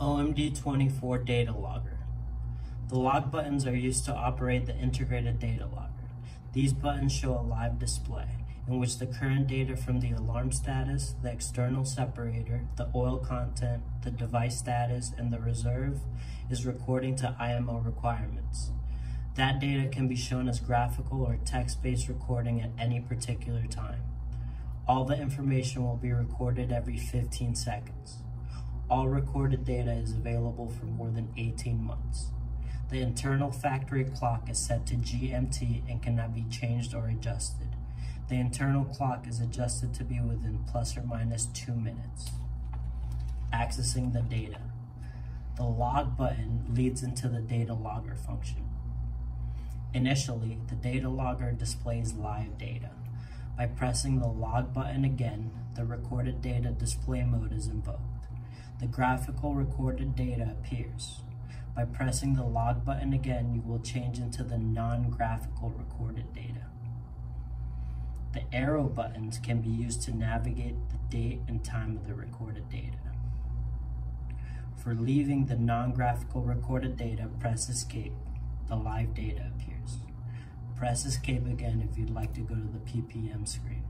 OMD24 Data Logger. The log buttons are used to operate the integrated data logger. These buttons show a live display in which the current data from the alarm status, the external separator, the oil content, the device status, and the reserve is recording to IMO requirements. That data can be shown as graphical or text-based recording at any particular time. All the information will be recorded every 15 seconds. All recorded data is available for more than 18 months. The internal factory clock is set to GMT and cannot be changed or adjusted. The internal clock is adjusted to be within plus or minus two minutes. Accessing the data. The log button leads into the data logger function. Initially, the data logger displays live data. By pressing the log button again, the recorded data display mode is invoked. The graphical recorded data appears. By pressing the log button again, you will change into the non-graphical recorded data. The arrow buttons can be used to navigate the date and time of the recorded data. For leaving the non-graphical recorded data, press escape. The live data appears. Press escape again if you'd like to go to the PPM screen.